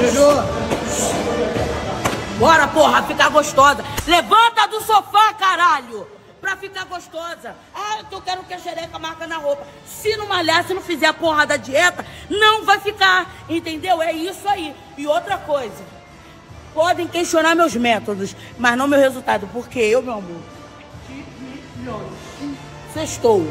Juju. Bora, porra, ficar gostosa. Levanta do sofá, caralho. Pra ficar gostosa. Ah, eu quero que a xereca marca na roupa. Se não malhar, se não fizer a porra da dieta, não vai ficar. Entendeu? É isso aí. E outra coisa. Podem questionar meus métodos, mas não meu resultado. Porque eu, meu amor. Sextou.